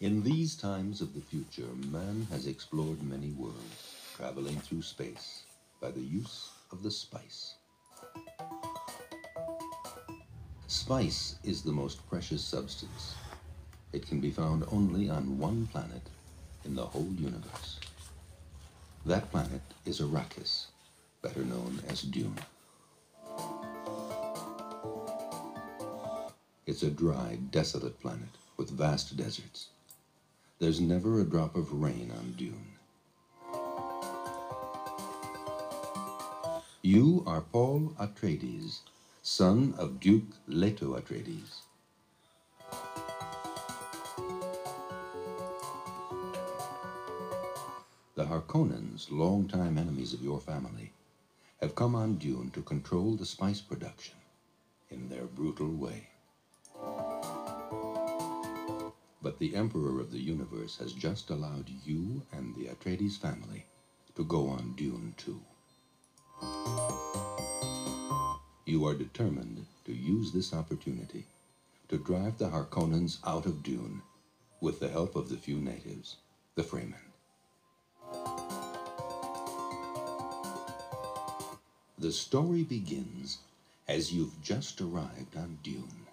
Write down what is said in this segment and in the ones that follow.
In these times of the future, man has explored many worlds, traveling through space by the use of the spice. Spice is the most precious substance. It can be found only on one planet in the whole universe. That planet is Arrakis, better known as Dune. It's a dry, desolate planet with vast deserts. There's never a drop of rain on Dune. You are Paul Atreides, son of Duke Leto Atreides. The Harkonnens, longtime enemies of your family, have come on Dune to control the spice production in their brutal way. But the Emperor of the Universe has just allowed you and the Atreides family to go on Dune too. You are determined to use this opportunity to drive the Harkonnens out of Dune with the help of the few natives, the Fremen. The story begins as you've just arrived on Dune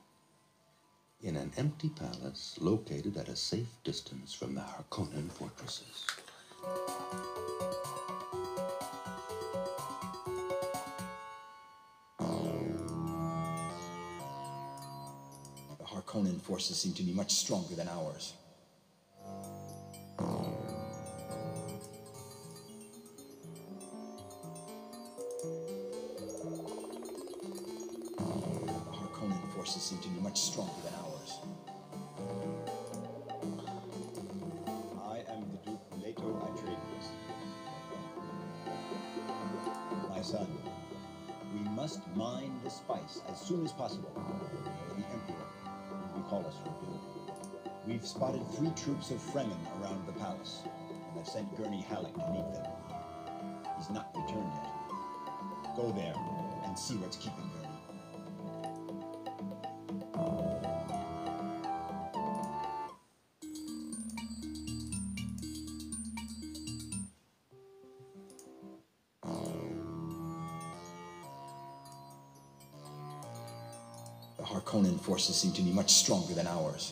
in an empty palace located at a safe distance from the Harkonnen fortresses. The Harkonnen forces seem to be much stronger than ours. Possible, the Emperor will recall us from Dune. We've spotted three troops of Fremen around the palace, and I've sent Gurney Halleck to meet them. He's not returned yet. Go there and see what's keeping Gurney. Forces seem to be much stronger than ours.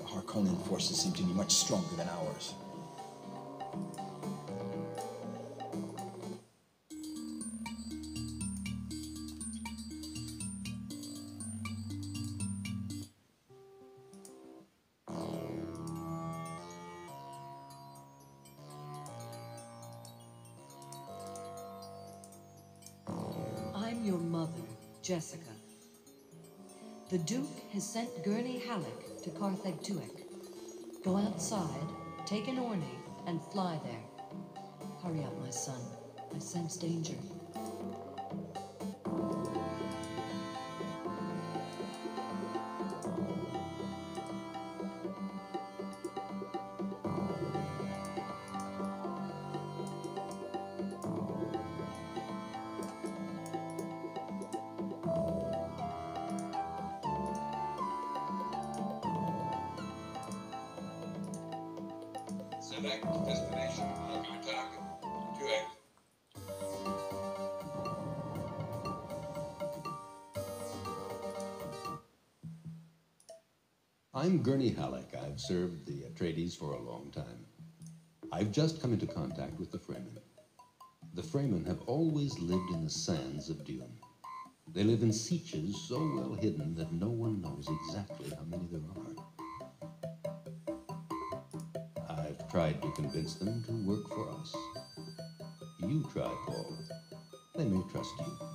The Harkonnen forces seem to be much stronger than ours. Sent Gurney Halleck to Carthag Tuek. Go outside, take an Orny, and fly there. Hurry up, my son. I sense danger. Gurney Halleck. I've served the Atreides for a long time. I've just come into contact with the Fremen. The Fremen have always lived in the sands of Dune. They live in sietches so well hidden that no one knows exactly how many there are. I've tried to convince them to work for us. You try, Paul. They may trust you.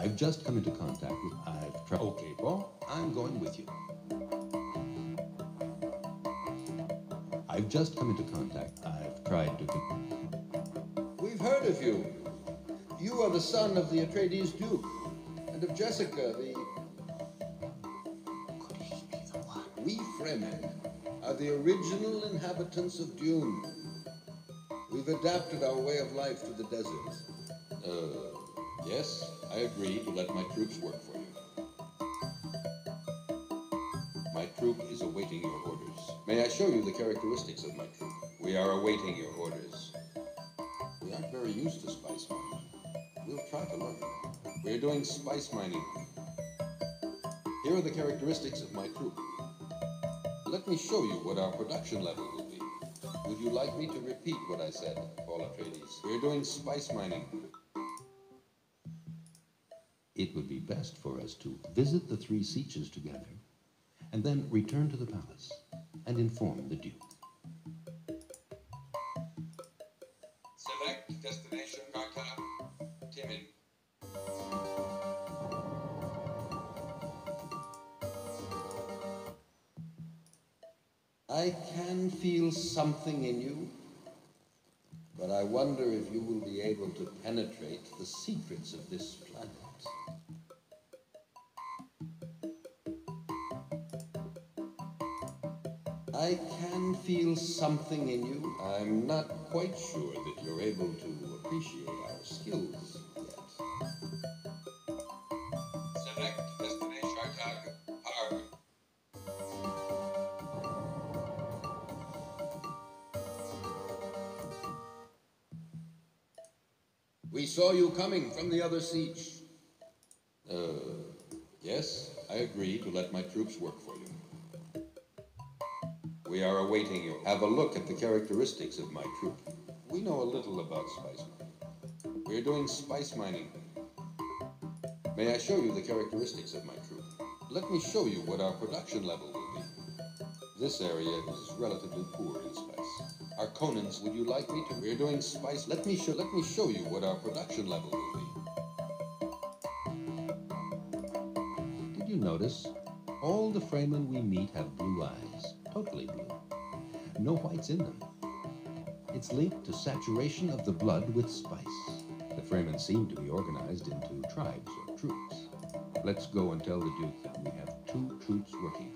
I've just come into contact with. I've tried. Okay, Paul, I'm going with you. I've just come into contact. I've tried to. We've heard of you. You are the son of the Atreides Duke, and of Jessica, the. We Fremen are the original inhabitants of Dune. We've adapted our way of life to the desert. Uh, yes, I agree to let my troops work for you. My troop is awaiting your orders. May I show you the characteristics of my troop? We are awaiting your orders. We aren't very used to spice mining. We'll try to learn. We're doing spice mining. Here are the characteristics of my troop. Let me show you what our production level will be. Would you like me to repeat what I said, Paul Atreides? We're doing spice mining. It would be best for us to visit the three sietches together, and then return to the palace and inform the Duke. Select destination Karta. Timid. I can feel something in you, but I wonder if you will be able to penetrate the secrets of this planet. I can feel something in you. I'm not quite sure that you're able to appreciate our skills saw you coming from the other sietch. Uh, yes, I agree to let my troops work for you. We are awaiting you. Have a look at the characteristics of my troop. We know a little about spice mining. We're doing spice mining. May I show you the characteristics of my troop? Let me show you what our production level will be. This area is relatively poor in spice. Harkonnens, would you like me to? We're doing spice. Let me show. Let me show you what our production level will be. Did you notice? All the Fremen we meet have blue eyes, totally blue. No whites in them. It's linked to saturation of the blood with spice. The Fremen seem to be organized into tribes or troops. Let's go and tell the Duke that we have two troops working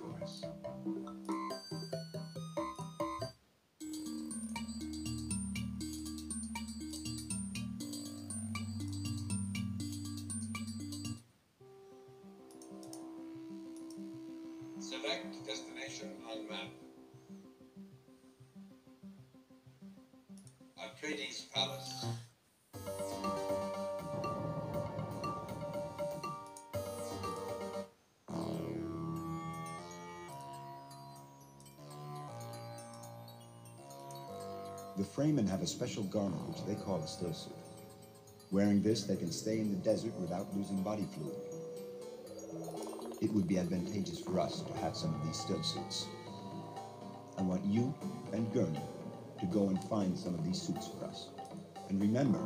a special garment which they call a stillsuit. Wearing this, they can stay in the desert without losing body fluid. It would be advantageous for us to have some of these stillsuits. I want you and Gurney to go and find some of these suits for us. And remember,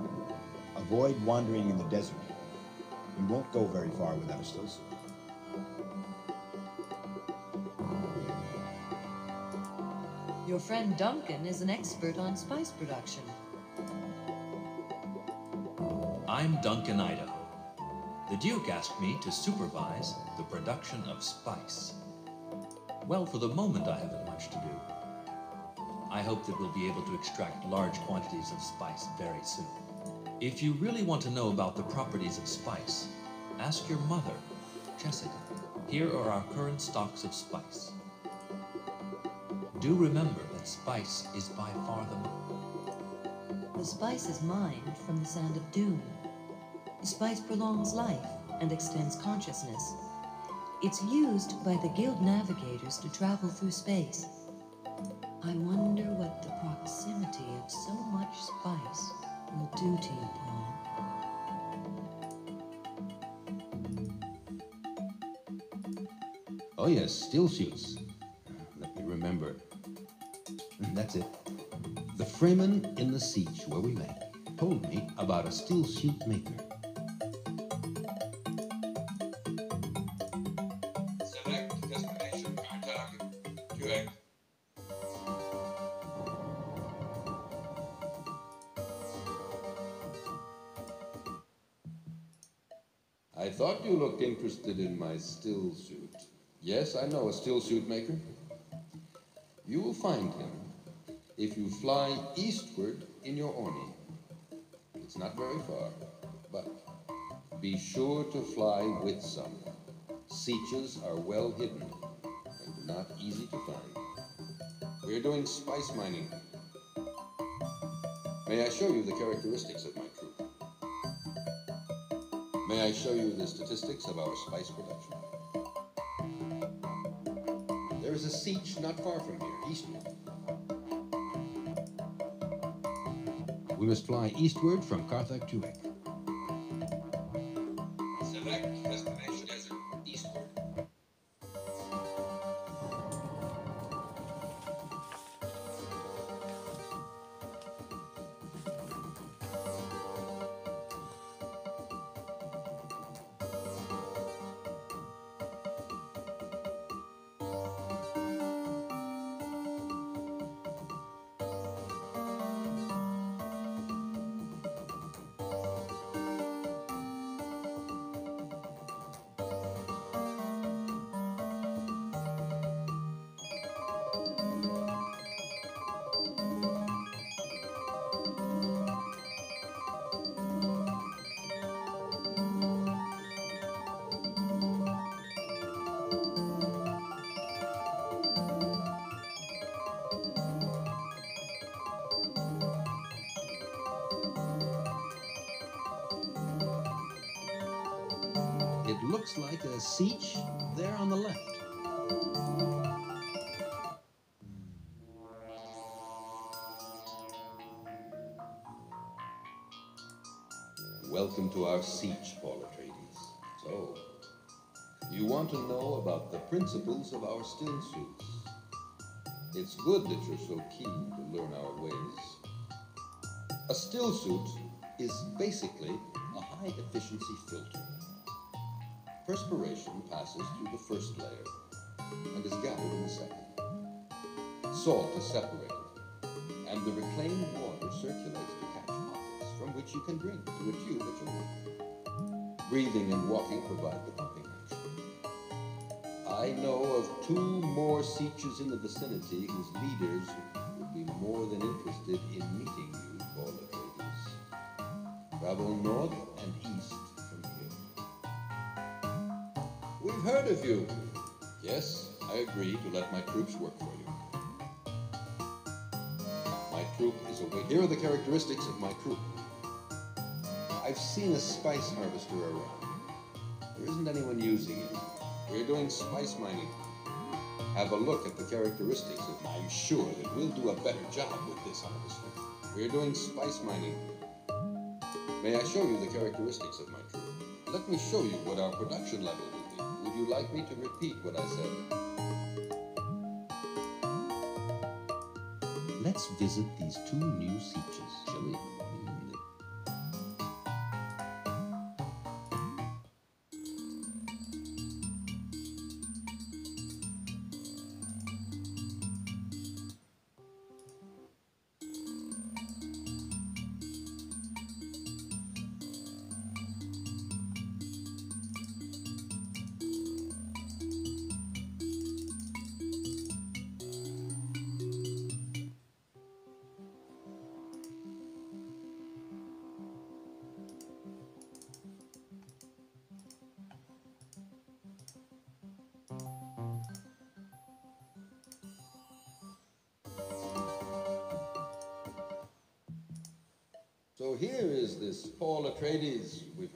avoid wandering in the desert. You won't go very far without a stillsuit. Your friend Duncan is an expert on spice production. I'm Duncan Idaho. The Duke asked me to supervise the production of spice. Well, for the moment, I haven't much to do. I hope that we'll be able to extract large quantities of spice very soon. If you really want to know about the properties of spice, ask your mother, Jessica. Here are our current stocks of spice. Do remember spice is by far the The spice is mined from the sand of Dune. The spice prolongs life and extends consciousness. It's used by the guild navigators to travel through space. I wonder what the proximity of so much spice will do to you, Paul. Oh, yes, stillsuits. That's it. The Fremen in the sietch where we met told me about a stillsuit maker. Select destination Carthag. Tuek. I thought you looked interested in my still suit. Yes, I know a still suit maker. You will find him if you fly eastward in your Orni. It's not very far, but be sure to fly with some. Sietches are well hidden and not easy to find. We're doing spice mining. May I show you the characteristics of my troop? May I show you the statistics of our spice production? There is a sietch not far from here, eastward. Must fly eastward from Carthag to Select looks like a sietch there on the left. Welcome to our sietch, Paul Atreides. So, you want to know about the principles of our still suits. It's good that you're so keen to learn our ways. A still suit is basically a high efficiency filter. Perspiration passes through the first layer and is gathered in the second. Salt is separated, and the reclaimed water circulates to catch pockets from which you can drink to a tube at your neck. Breathing and walking provide the pumping action. I know of two more sietches in the vicinity whose leaders would be more than interested in meeting you, Atreides. Travel north of you. Yes, I agree to let my troops work for you. My troop is away. Here are the characteristics of my troop. I've seen a spice harvester around. There isn't anyone using it. We're doing spice mining. Have a look at the characteristics of I'm sure that we'll do a better job with this harvester. We're doing spice mining. May I show you the characteristics of my troop? Let me show you what our production level you like me to repeat what I said? Let's visit these two new sietches, shall we?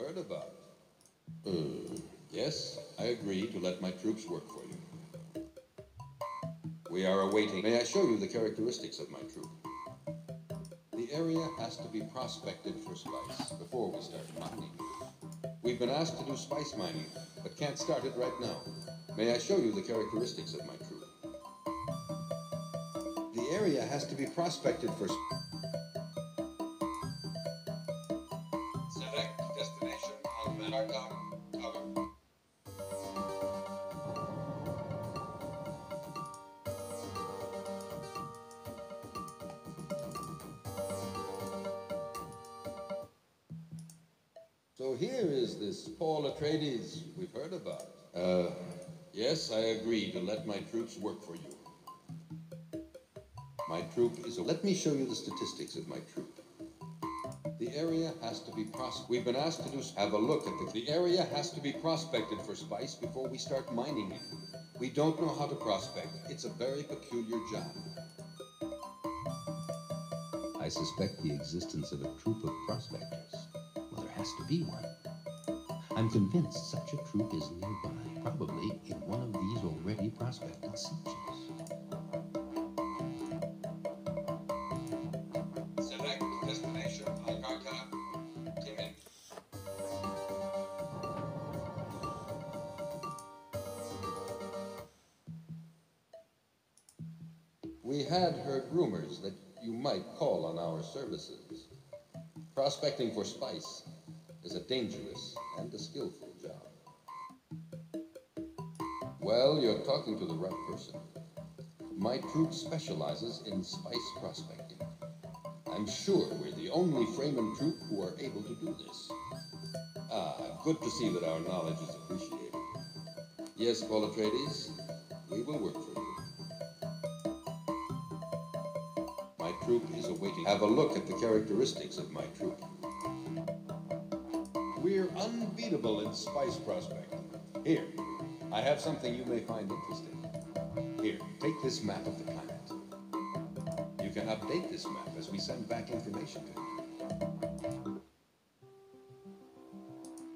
Heard about. Uh, yes, I agree to let my troops work for you. We are awaiting. May I show you the characteristics of my troop? The area has to be prospected for spice before we start mining. We've been asked to do spice mining, but can't start it right now. May I show you the characteristics of my troop? The area has to be prospected for Select we've heard about. Uh, yes, I agree to let my troops work for you. My troop is. Let me show you the statistics of my troop. The area has to be pros. We've been asked to do have a look at the. The area has to be prospected for spice before we start mining it. We don't know how to prospect. It's a very peculiar job. I suspect the existence of a troop of prospectors. Well, there has to be one. I'm convinced such a troop is nearby, probably in one of these already prospected sietches. Select destination Algarta. Team. We had heard rumors that you might call on our services. Prospecting for spice is a dangerous and a skillful job. Well, you're talking to the right person. My troop specializes in spice prospecting. I'm sure we're the only Fremen troop who are able to do this. Ah, good to see that our knowledge is appreciated. Yes, Paul Atreides, we will work for you. My troop is awaiting. Have a look at the characteristics of my troop. We're unbeatable in spice prospecting. Here, I have something you may find interesting. Here, take this map of the planet. You can update this map as we send back information to you.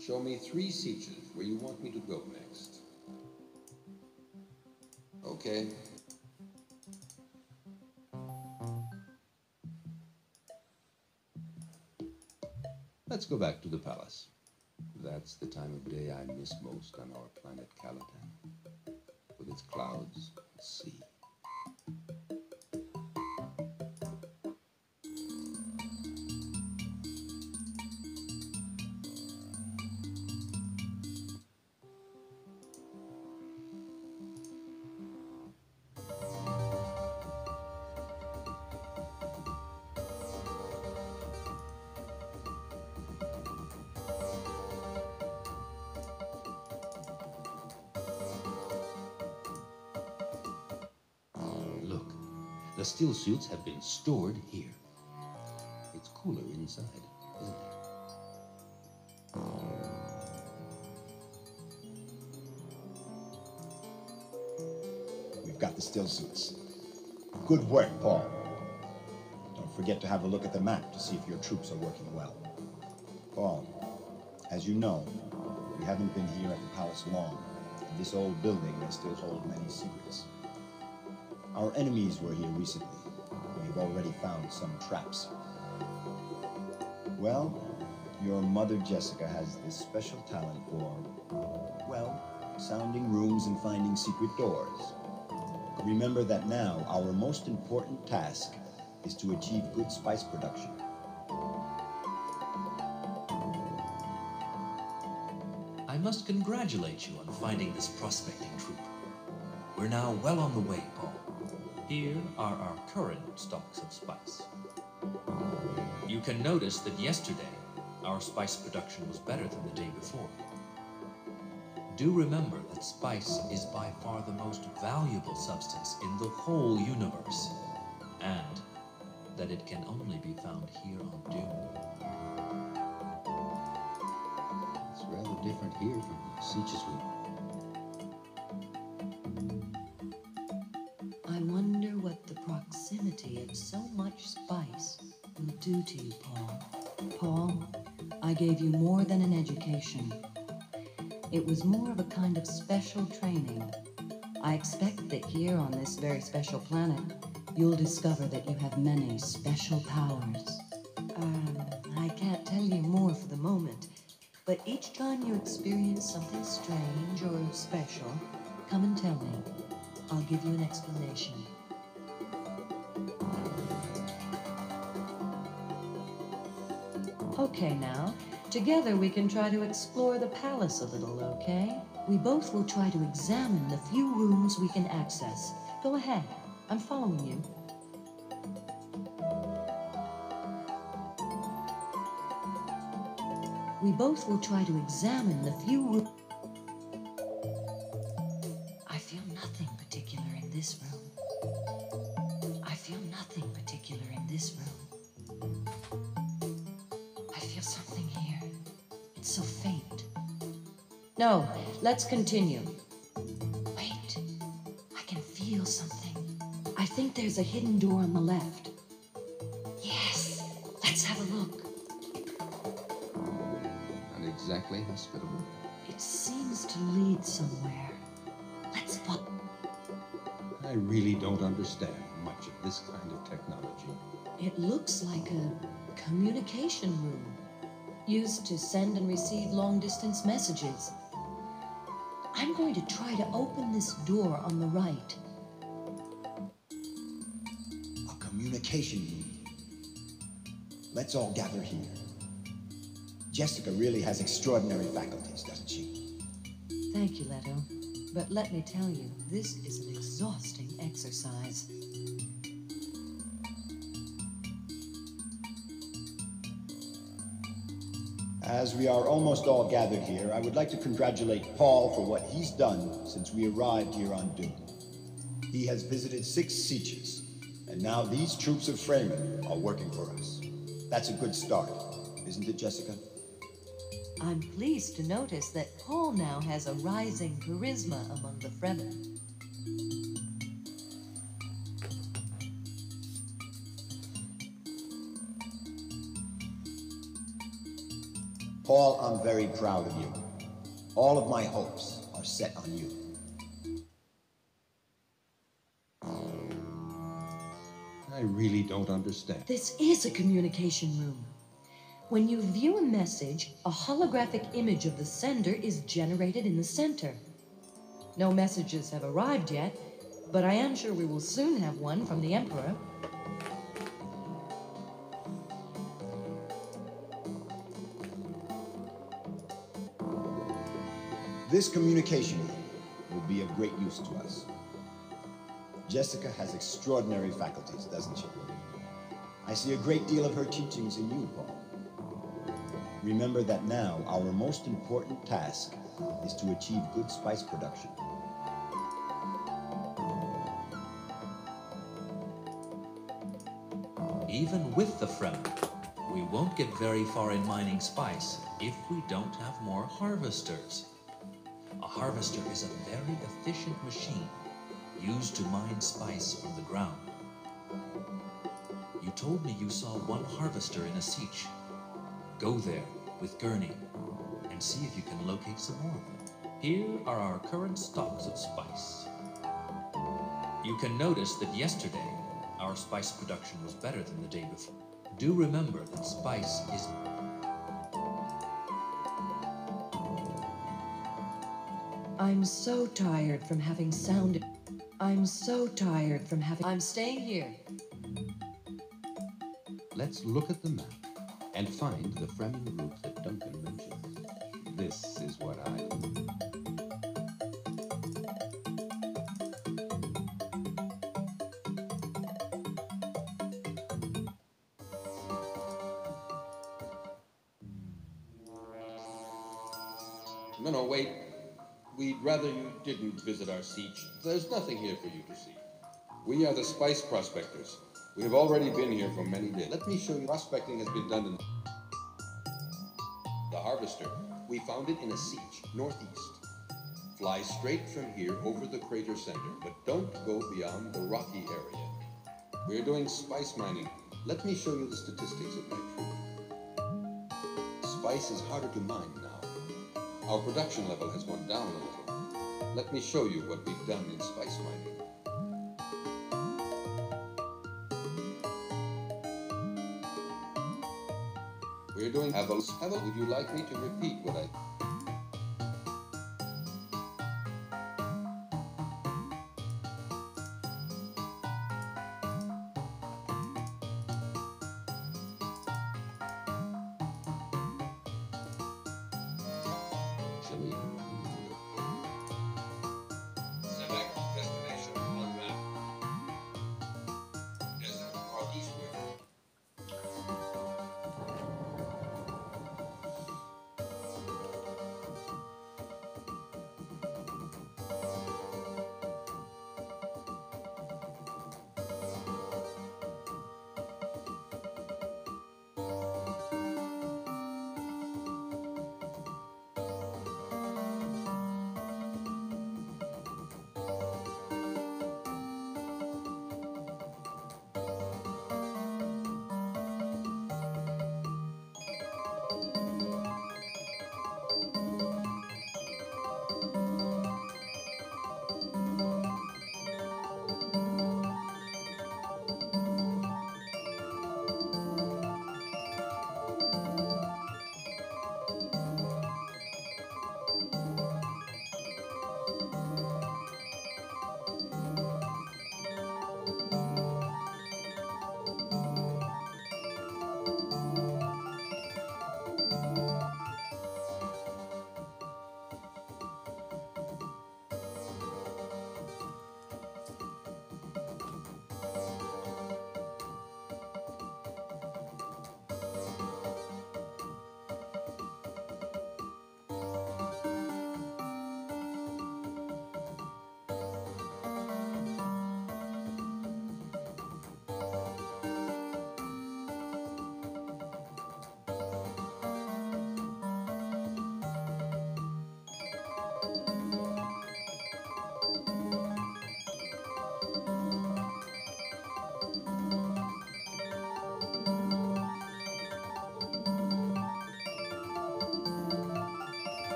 Show me three sietches where you want me to go next. Okay. Let's go back to the palace. That's the time of day I miss most on our planet Caladan, with its clouds and sea. Suits have been stored here. It's cooler inside, isn't it? We've got the still suits. Good work, Paul. Don't forget to have a look at the map to see if your troops are working well. Paul, as you know, we haven't been here at the palace long, and this old building may still hold many secrets. Our enemies were here recently. We've already found some traps. Well, your mother Jessica has this special talent for, well, sounding rooms and finding secret doors. Remember that now our most important task is to achieve good spice production. I must congratulate you on finding this prospecting troop. We're now well on the way, Paul. Here are our current stocks of spice. You can notice that yesterday our spice production was better than the day before. Do remember that spice is by far the most valuable substance in the whole universe, and that it can only be found here on Dune. It's rather different here from the sietches to you, Paul. Paul, I gave you more than an education. It was more of a kind of special training. I expect that here on this very special planet, you'll discover that you have many special powers. Um, I can't tell you more for the moment, but each time you experience something strange or special, come and tell me. I'll give you an explanation. Okay, now, together we can try to explore the palace a little, okay? We both will try to examine the few rooms we can access. Go ahead, I'm following you. We both will try to examine the few rooms. No, let's continue. Wait, I can feel something. I think there's a hidden door on the left. Yes, let's have a look. Not exactly hospitable. It seems to lead somewhere. Let's follow. I really don't understand much of this kind of technology. It looks like a communication room used to send and receive long distance messages. I'm going to try to open this door on the right. A communication room. Let's all gather here. Jessica really has extraordinary faculties, doesn't she? Thank you, Leto. But let me tell you, this is an exhausting exercise. As we are almost all gathered here, I would like to congratulate Paul for what he's done since we arrived here on Dune. He has visited six sietches, and now these troops of Fremen are working for us. That's a good start, isn't it, Jessica? I'm pleased to notice that Paul now has a rising charisma among the Fremen. Paul, I'm very proud of you. All of my hopes are set on you. I really don't understand. This is a communication room. When you view a message, a holographic image of the sender is generated in the center. No messages have arrived yet, but I am sure we will soon have one from the Emperor. This communication will be of great use to us. Jessica has extraordinary faculties, doesn't she? I see a great deal of her teachings in you, Paul. Remember that now our most important task is to achieve good spice production. Even with the Fremen, we won't get very far in mining spice if we don't have more harvesters. Harvester is a very efficient machine used to mine spice from the ground. You told me you saw one harvester in a sietch. Go there with Gurney and see if you can locate some more. Here are our current stocks of spice. You can notice that yesterday our spice production was better than the day before. Do remember that spice is I'm so tired from having sounded. I'm so tired from having. I'm staying here. Let's look at the map and find the Fremen route that Duncan mentioned. This is what I visit our sietch. There's nothing here for you to see. We are the spice prospectors. We have already been here for many days. Let me show you. Prospecting has been done in the harvester. We found it in a sietch, northeast. Fly straight from here over the crater center, but don't go beyond the rocky area. We're doing spice mining. Let me show you the statistics of my troop. Spice is harder to mine now. Our production level has gone down a little. Let me show you what we've done in spice mining. We're doing. Havel, would you like me to repeat what I... Shall we?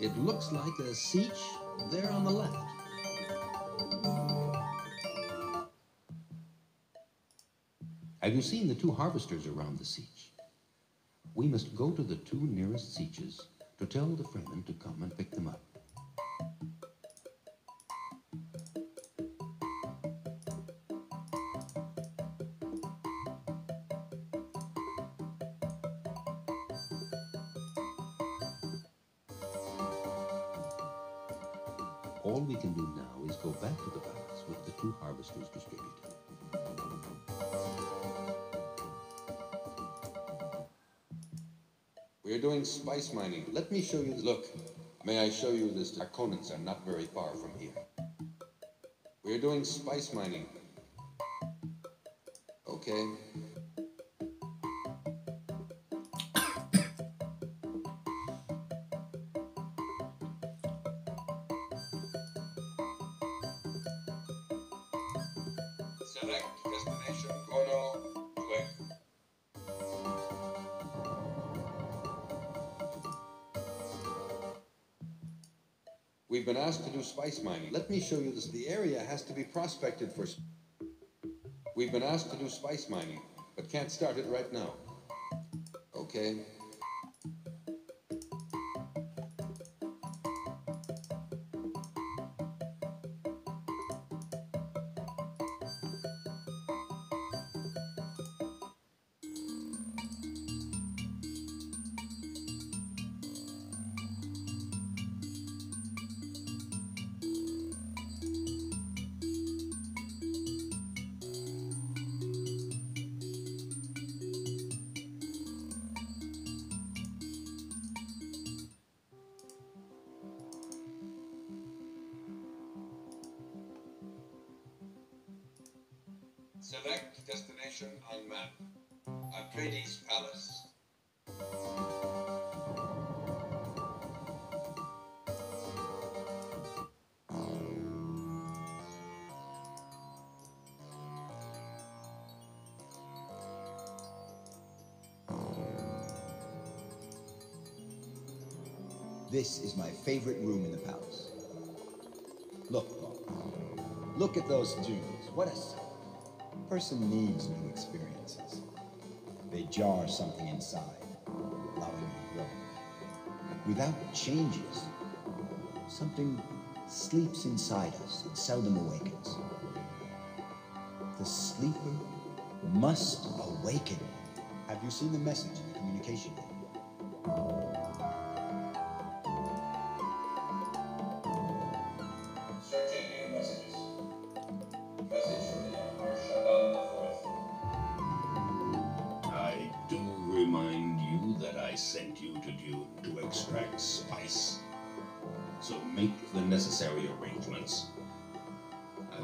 It looks like a sietch there on the left. Have you seen the two harvesters around the sietch? We must go to the two nearest sietches to tell the Fremen to come and pick them up. Let me show you. Look, may I show you this? Harkonnens are not very far from here. We're doing spice mining. Okay. Spice mining. Let me show you this. The area has to be prospected for. We've been asked to do spice mining, but can't start it right now. Okay. Destination on map. Atreides Palace. This is my favorite room in the palace. Look. Look at those dunes. What a sight. A person needs new experiences. They jar something inside, allowing it to grow. Without changes, something sleeps inside us and seldom awakens. The sleeper must awaken. Have you seen the message in the communication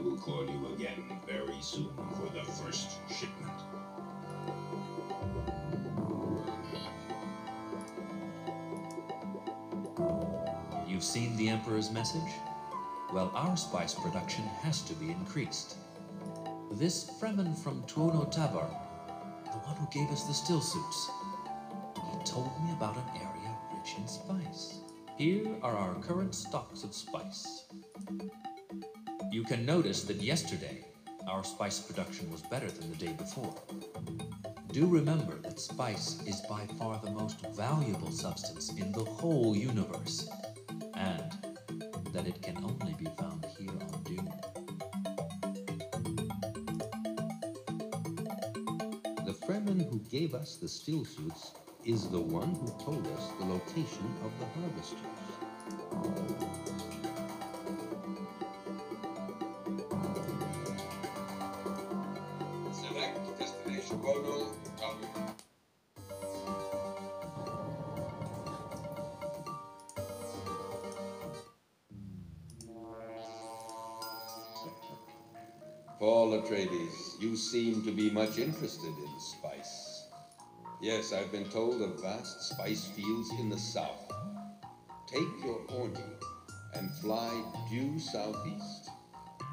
will call you again very soon for the first shipment. You've seen the Emperor's message? Well, our spice production has to be increased. This Fremen from Tuono Tabar, the one who gave us the stillsuits, he told me about an area rich in spice. Here are our current stocks of spice. You can notice that yesterday our spice production was better than the day before. Do remember that spice is by far the most valuable substance in the whole universe, and that it can only be found here on Dune. The Fremen who gave us the stillsuits is the one who told us the location of the harvesters. To be much interested in spice. Yes, I've been told of vast spice fields in the south. Take your Orni and fly due southeast.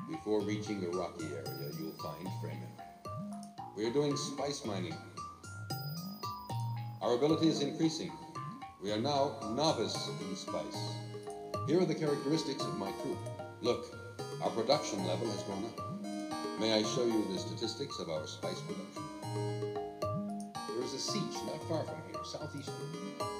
Before reaching the rocky area, you'll find Fremen. We're doing spice mining. Our ability is increasing. We are now novice in spice. Here are the characteristics of my troop. Look, our production level has gone up. May I show you the statistics of our spice production? There is a sietch not far from here, southeastward.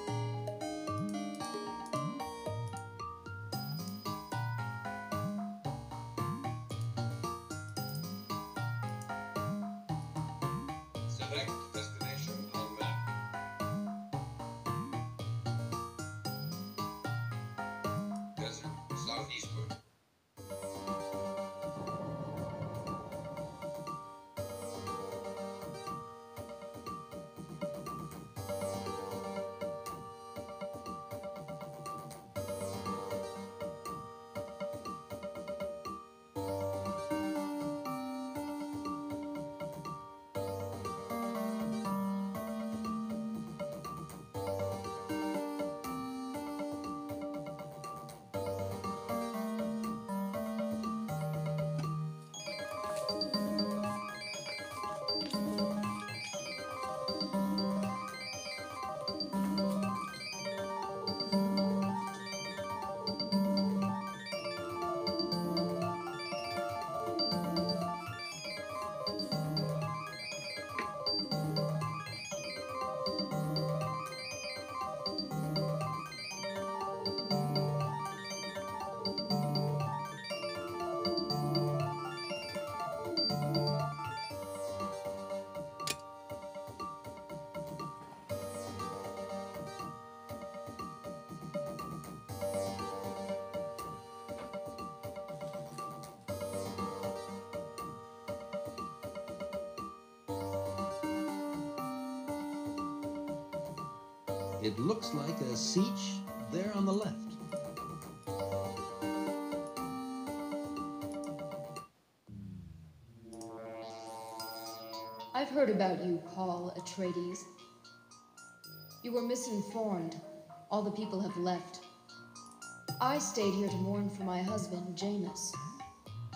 It looks like a sietch there on the left. I've heard about you, Paul Atreides. You were misinformed. All the people have left. I stayed here to mourn for my husband, Jamis.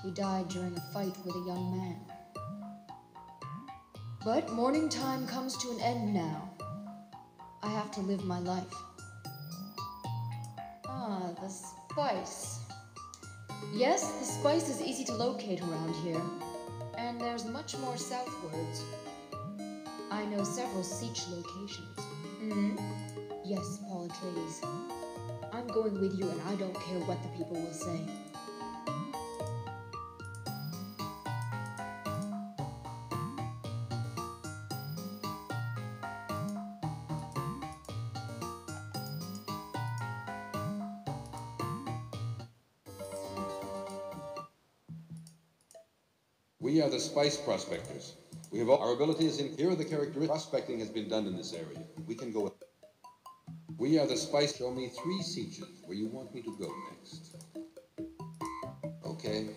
He died during a fight with a young man. But mourning time comes to an end now. I have to live my life. Ah, the spice. Yes, the spice is easy to locate around here, and there's much more southwards. I know several Sietch locations. Hmm? Yes, Paul Atreides. I'm going with you, and I don't care what the people will say. Spice prospectors. We have all, our abilities in here are the characteristics. Prospecting has been done in this area. We can go. We are the spice. Show me three sietches where you want me to go next. Okay.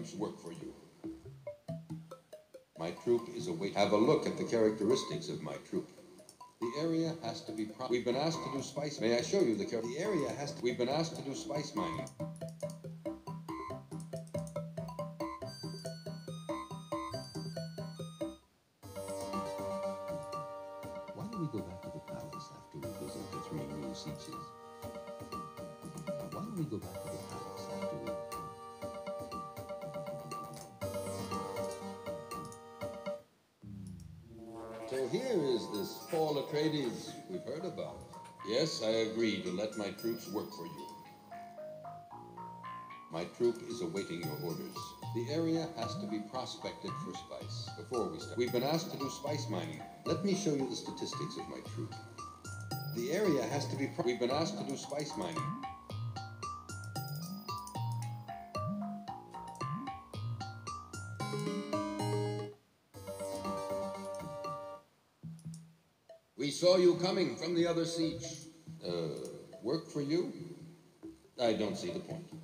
Troops work for you. My troop is await. Have a look at the characteristics of my troop. The area has to be. We've been asked to do spice. May I show you the The area has to. We've been asked to do spice mining. Prospected for spice before we start. We've been asked to do spice mining. Let me show you the statistics of my troop. The area has to be. We've been asked to do spice mining. We saw you coming from the other sietch. Uh, work for you? I don't see the point.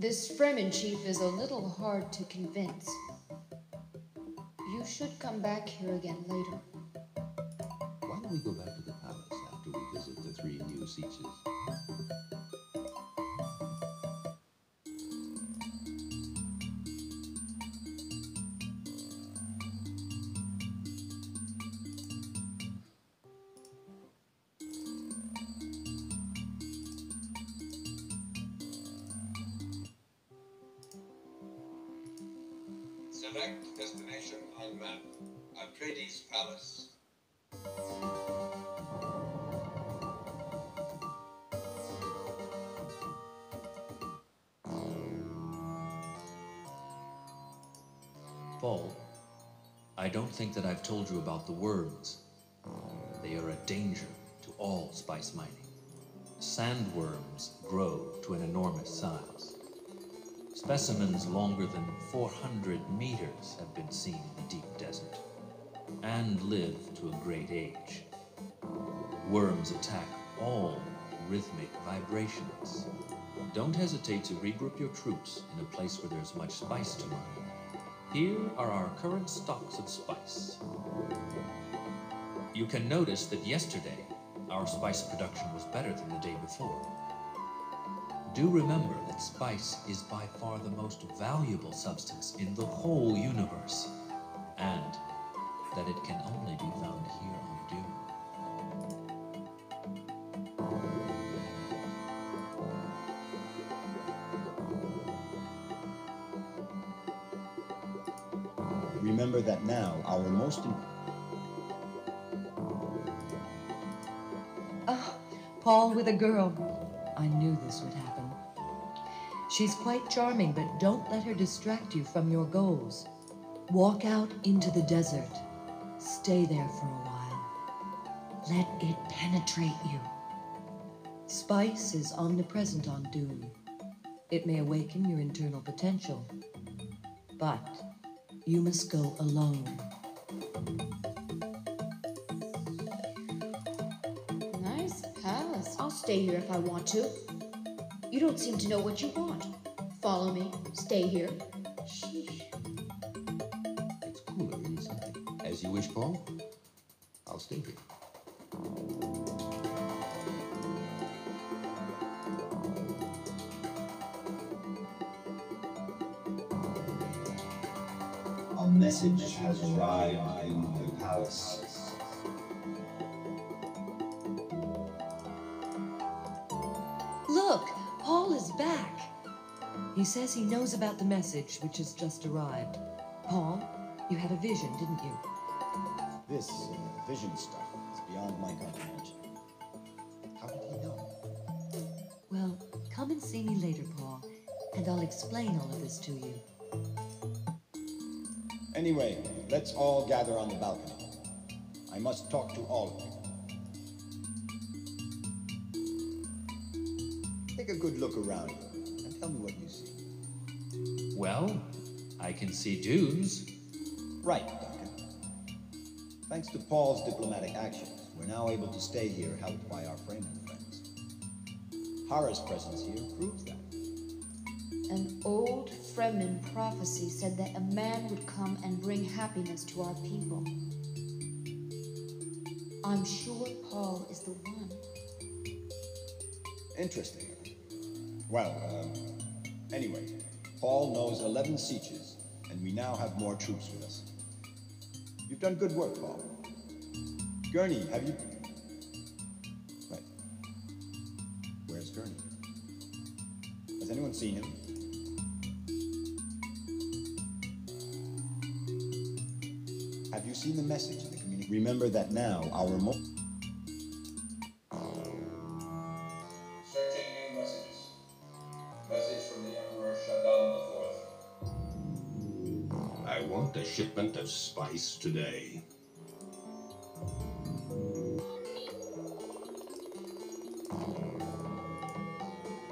This Fremen chief is a little hard to convince. You should come back here again later. Why don't we go back to the palace after we visit the three new Sietches? Paul, I don't think that I've told you about the worms. They are a danger to all spice mining. Sandworms grow to an enormous size. Specimens longer than 400 meters have been seen in the deep desert and live to a great age. Worms attack all rhythmic vibrations. Don't hesitate to regroup your troops in a place where there's much spice to mine. Here are our current stocks of spice. You can notice that yesterday our spice production was better than the day before. Do remember that spice is by far the most valuable substance in the whole universe, and that it can only be found here on Dune. Ah, Paul with a girl. I knew this would happen. She's quite charming, but don't let her distract you from your goals. Walk out into the desert. Stay there for a while. Let it penetrate you. Spice is omnipresent on Dune. It may awaken your internal potential. But you must go alone. Stay here if I want to. You don't seem to know what you want. Follow me. Stay here. Sheesh. It's cooler inside. As you wish, Paul. I'll stay here. A message has arrived in the palace. He says he knows about the message which has just arrived. Paul, you had a vision, didn't you? this uh, vision stuff is beyond my comprehension. How did he know? Well, come and see me later, Paul, and I'll explain all of this to you. Anyway, let's all gather on the balcony. I must talk to all of you. Take a good look around can see dunes. Right, Duncan. Thanks to Paul's diplomatic actions, we're now able to stay here helped by our Fremen friends. Harah's presence here proves that. An old Fremen prophecy said that a man would come and bring happiness to our people. I'm sure Paul is the one. Interesting. Well, um, anyway, Paul knows 11 sietches, and we now have more troops with us. You've done good work, Paul. Gurney, have you. Right. Where's Gurney? Has anyone seen him? Have you seen the message in the community? Remember that now our want a shipment of spice today.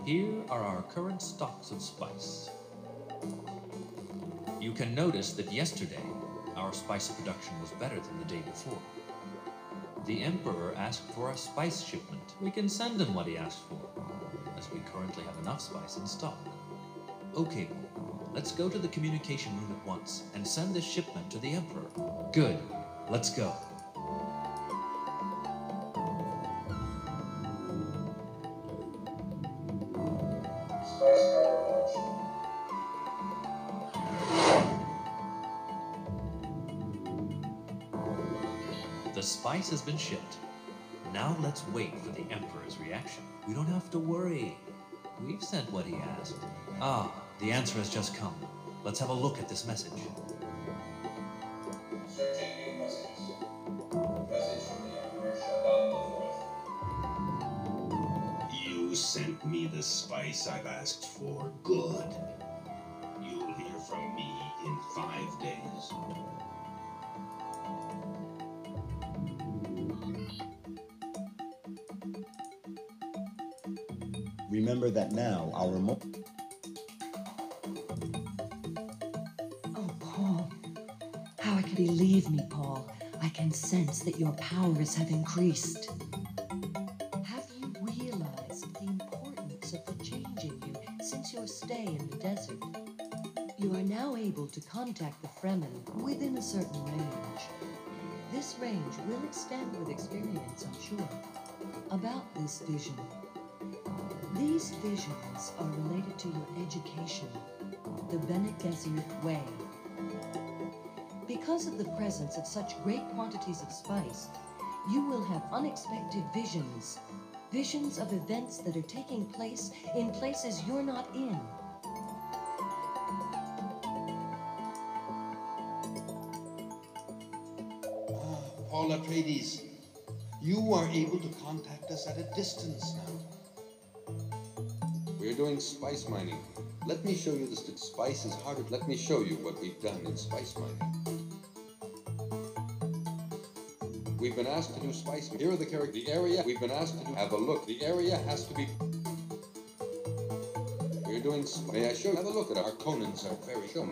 Here are our current stocks of spice. You can notice that yesterday our spice production was better than the day before. The Emperor asked for a spice shipment. We can send him what he asked for, as we currently have enough spice in stock. Okay, let's go to the communication room at once and send this shipment to the Emperor. Good, let's go. The spice has been shipped. Now let's wait for the Emperor's reaction. We don't have to worry. We've sent what he asked. Ah, the answer has just come. Let's have a look at this message. Searching new messages. Message from the Emperor Shaddam IV. You sent me the spice I've asked for. Good. You'll hear from me in five days. Remember that now our believe me, Paul? I can sense that your powers have increased. Have you realized the importance of the change in you since your stay in the desert? You are now able to contact the Fremen within a certain range. This range will extend with experience, I'm sure. About this vision. These visions are related to your education, the Bene Gesserit way. Because of the presence of such great quantities of spice, you will have unexpected visions. Visions of events that are taking place in places you're not in. Paul Atreides, you are able to contact us at a distance now. We're doing spice mining. Let me show you this. Spice is harder. Let me show you what we've done in spice mining. We've been asked to do spice. Here are the characters. The area we've been asked to do. Have a look. The area has to be. We're doing. May I show you? Have a look at our Conans are very. Show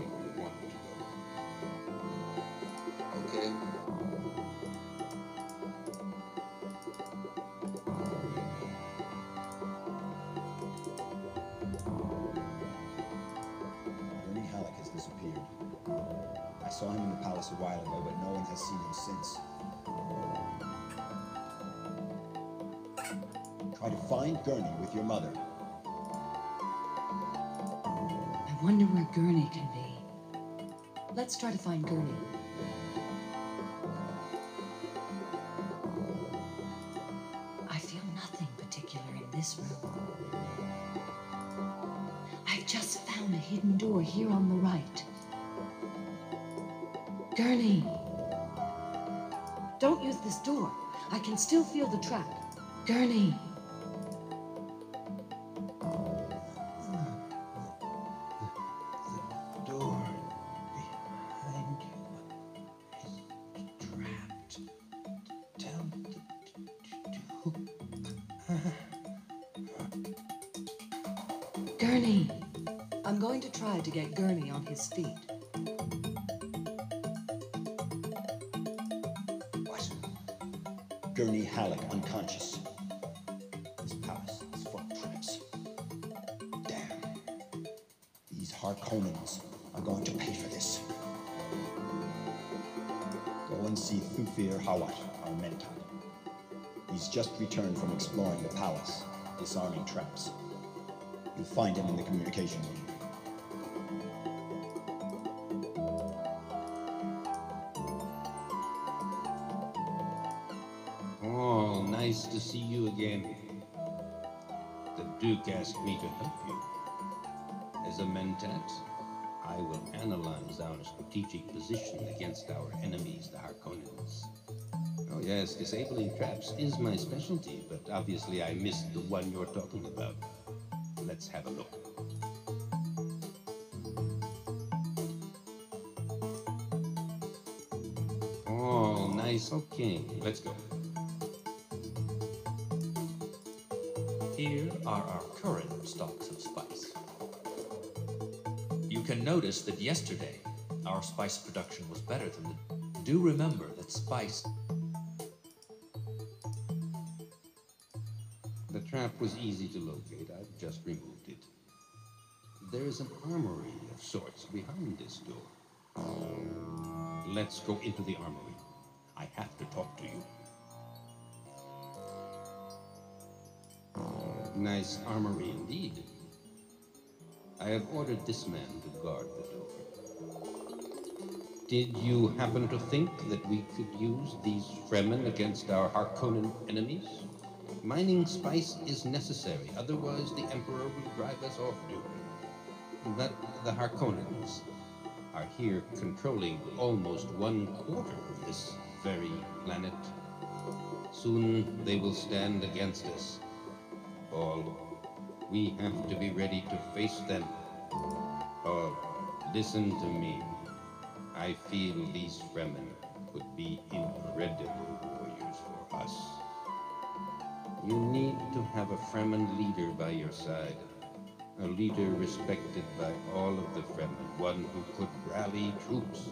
can still feel the trap. Gurney! Door behind you trapped. Tell the Gurney! I'm going to try to get Gurney on his feet. Gurney Halleck unconscious. This palace is full of traps. Damn. These Harkonnens are going to pay for this. Go and see Thufir Hawat, our mentor. He's just returned from exploring the palace, disarming traps. You'll find him in the communication room. Duke asked me to help you. As a mentat, I will analyze our strategic position against our enemies, the Harkonnens. Oh yes, disabling traps is my specialty, but obviously I missed the one you're talking about. Let's have a look. Oh, nice. Okay, let's go. Are our current stocks of spice. You can notice that yesterday our spice production was better than the. Do remember that spice. The trap was easy to locate. I've just removed it. There is an armory of sorts behind this door. Let's go into the armory. I have to talk to you. Nice armory indeed. I have ordered this man to guard the door. Did you happen to think that we could use these Fremen against our Harkonnen enemies? Mining spice is necessary, otherwise the Emperor will drive us off Dune. That the Harkonnens are here controlling almost one quarter of this very planet. Soon they will stand against us. Paul, we have to be ready to face them. Paul, listen to me. I feel these Fremen would be incredible warriors for us. You need to have a Fremen leader by your side. A leader respected by all of the Fremen, one who could rally troops.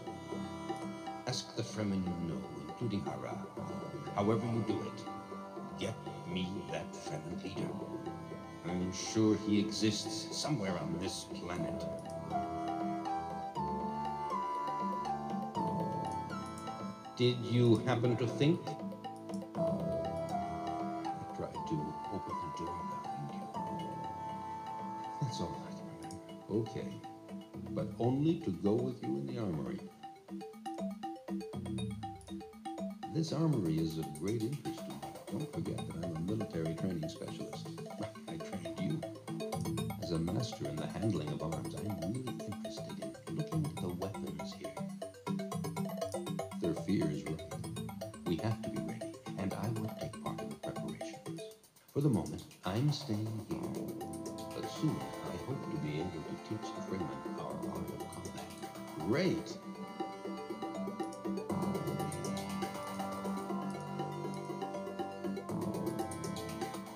Ask the Fremen you know, including Harah. However you do it, get me that Fremen leader. I'm sure he exists somewhere on this planet. Did you happen to think? I tried to open the door behind you. That's all I can remember. Okay. But only to go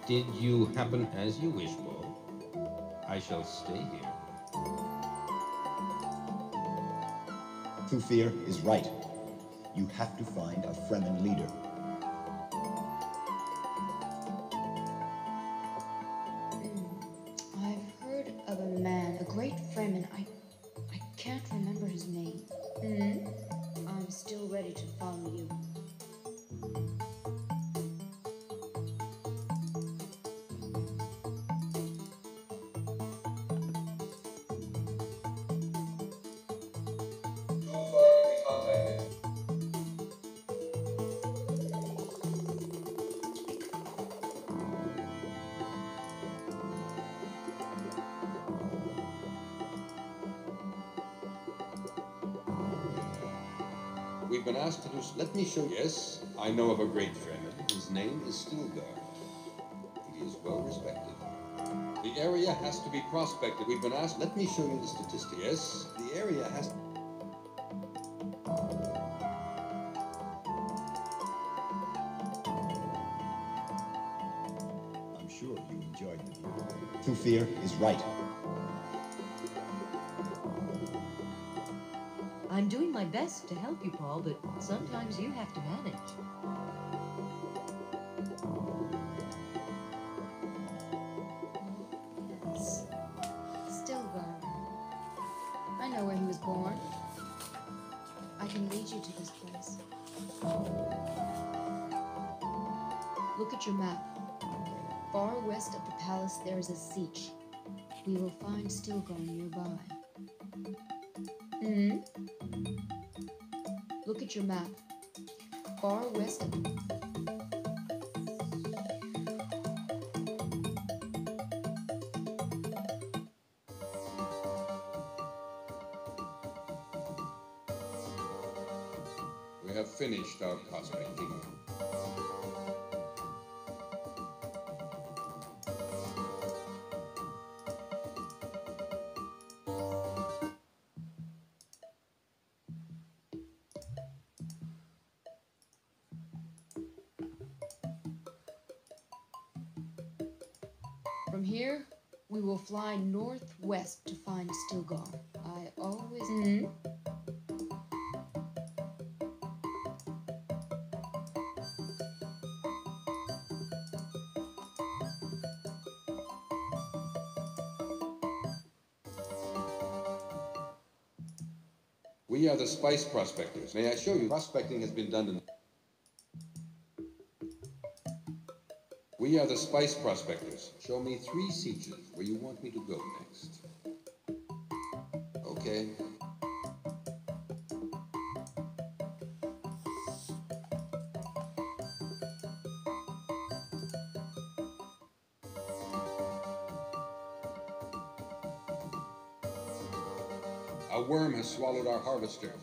Did you happen as you wish, Paul? I shall stay here. Thufir is right. You have to find a Fremen leader. Has to be prospected. We've been asked. Let me show you the statistics. Yes, the area has. I'm sure you enjoyed the view. Thufir is right. I'm doing my best to help you, Paul, but sometimes you have to manage. Find Stilgar nearby. Hmm? Look at your map. Far west of We have finished our prospecting. From fly northwest to find Stilgar. I always. Mm-hmm. We are the Spice Prospectors. May I show you? Prospecting has been done in We are the spice prospectors. Show me three sietches where you want me to go next. Okay. A worm has swallowed our harvester.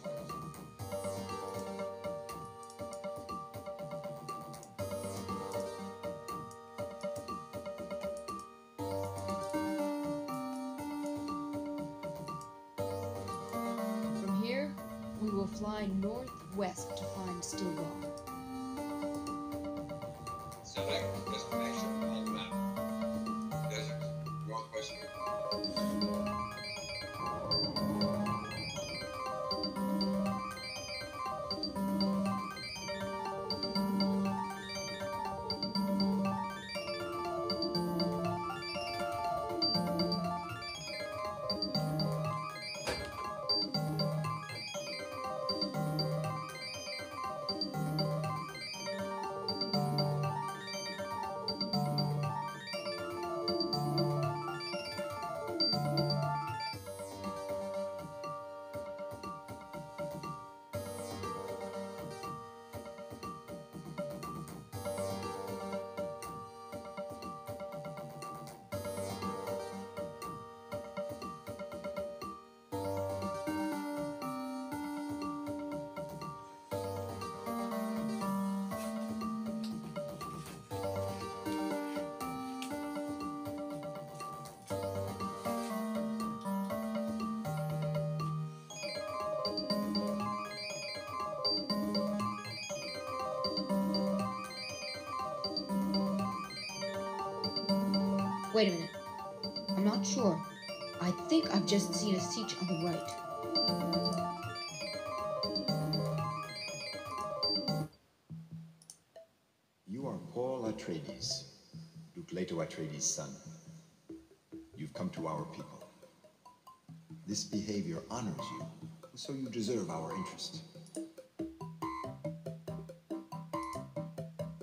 Wait a minute. I'm not sure. I think I've just seen a sietch on the right. You are Paul Atreides, Duke Leto Atreides' son. You've come to our people. This behavior honors you, so you deserve our interest.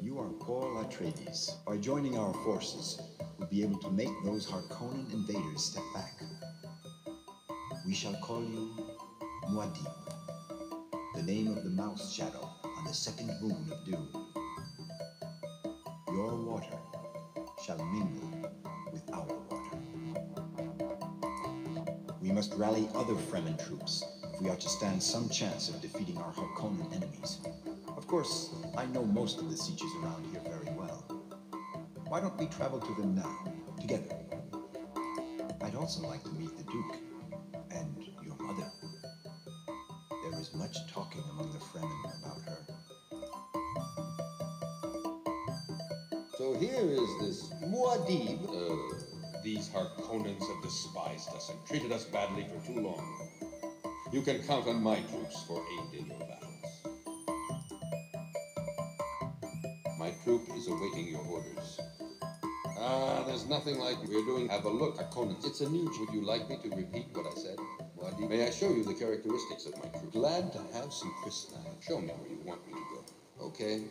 You are Paul Atreides. By joining our forces, be able to make those Harkonnen invaders step back. We shall call you Muad'Dib, the name of the mouse shadow on the second moon of Dune. Your water shall mingle with our water. We must rally other Fremen troops if we are to stand some chance of defeating our Harkonnen enemies. Of course, I know most of the sietches around here. Why don't we travel to them now, together? I'd also like to meet the Duke and your mother. There is much talking among the Fremen about her. So here is this Muad'Dib. Uh, these Harkonnens have despised us and treated us badly for too long. You can count on my troops for aid in your battles. My troop is awaiting your orders. Ah, there's nothing like we're doing. Have a look, at Conan. It's a new. Would you like me to repeat what I said? Muad'Dib? May I show you the characteristics of my troop? Glad to have some crystal. Show me where you want me to go. Okay.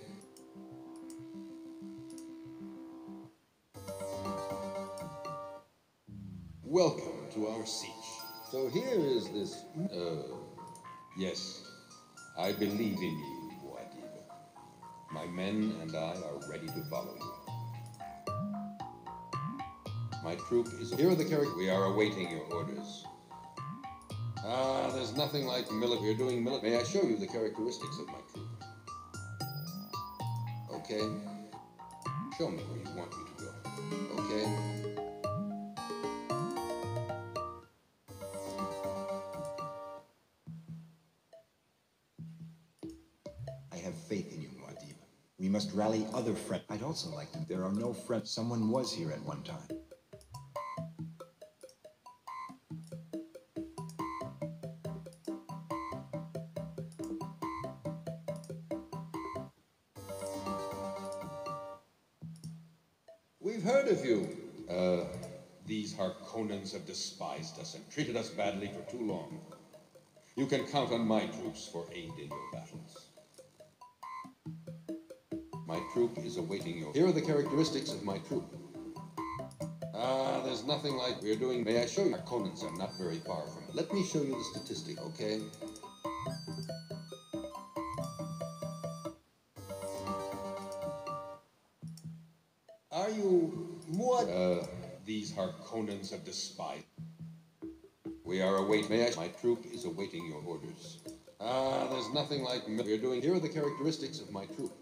Welcome to our sietch. So here is this. Uh, yes, I believe in you, Muad'Dib. My men and I are ready to follow you. My troop is. Here the characters. We are awaiting your orders. Ah, there's nothing like military. We're doing military. May I show you the characteristics of my troop? Okay. Show me where you want me to go. Okay. I have faith in you, Muad'Dib. We must rally other friends. I'd also like to. There are no friends. Someone was here at one time. We've heard of you. Uh, these Harkonnens have despised us and treated us badly for too long. You can count on my troops for aid in your battles. My troop is awaiting you. Here are the characteristics of my troop. Ah, there's nothing like we're doing. May I show you? Our Conans are not very far from it. Let me show you the statistic, okay? Harkonnens have despised. We are awaiting. My troop is awaiting your orders. Ah, there's nothing like we're doing. Here are the characteristics of my troop.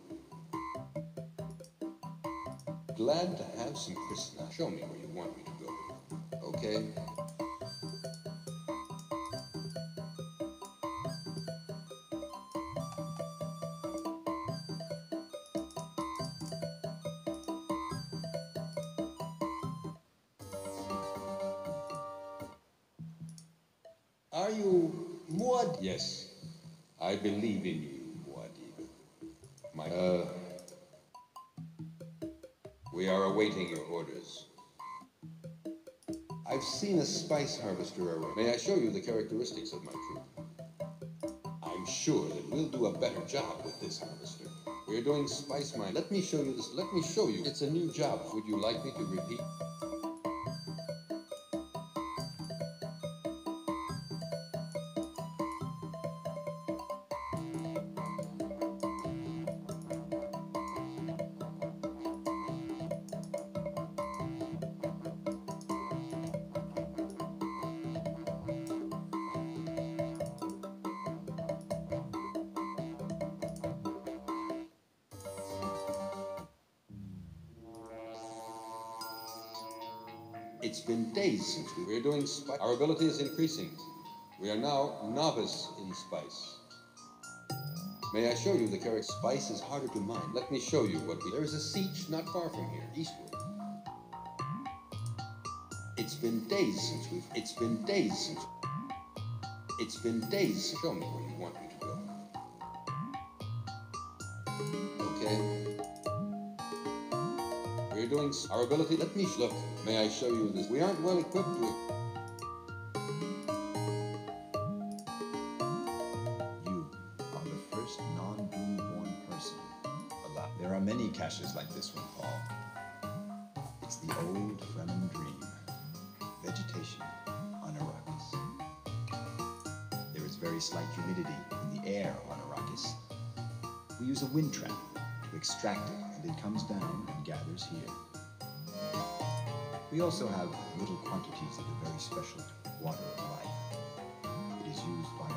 Glad to have some. Now show me where you want me to go. Okay. Harvester around. May I show you the characteristics of my troop? I'm sure that we'll do a better job with this harvester. We're doing spice mine. Let me show you this. Let me show you. It's a new job. Would you like me to repeat? It's been days since we were doing spice. Our ability is increasing. We are now novice in spice. May I show you the carrot? Spice is harder to mine. Let me show you what we. There is a sietch not far from here, eastward. It's been days since we've. It's been days since. It's been days. Show me where you want me Our ability. Let me look. May I show you this? We aren't well equipped with. You are the first non-Dune-born person alive. There are many caches like this one, Paul. It's the old Fremen dream. Vegetation on Arrakis. There is very slight humidity in the air on Arrakis. We use a wind trap to extract it, and it comes down and gathers here. We also have little quantities of the very special water of life. It is used by